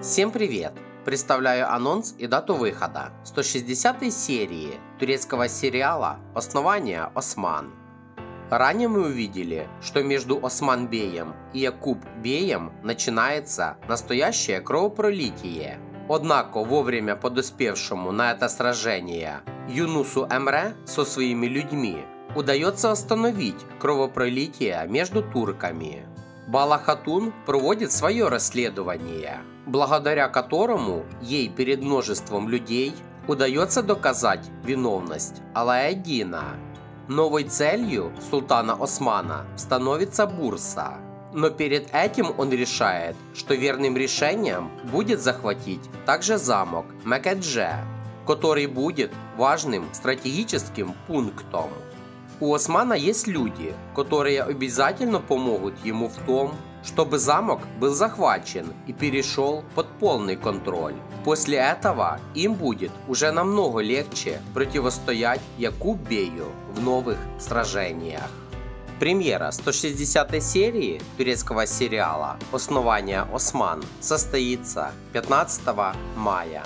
Всем привет! Представляю анонс и дату выхода 160 серии турецкого сериала «Основание Осман». Ранее мы увидели, что между Осман Беем и Якуб Беем начинается настоящее кровопролитие. Однако вовремя подоспевшему на это сражение Юнусу Эмре со своими людьми удается остановить кровопролитие между турками. Балахатун проводит свое расследование, благодаря которому ей перед множеством людей удается доказать виновность Алаэддина. Новой целью султана Османа становится Бурса. Но перед этим он решает, что верным решением будет захватить также замок Мекедже, который будет важным стратегическим пунктом. У Османа есть люди, которые обязательно помогут ему в том, чтобы замок был захвачен и перешел под полный контроль. После этого им будет уже намного легче противостоять Якуббею в новых сражениях. Премьера 160 серии турецкого сериала «Основание Осман» состоится 15 мая.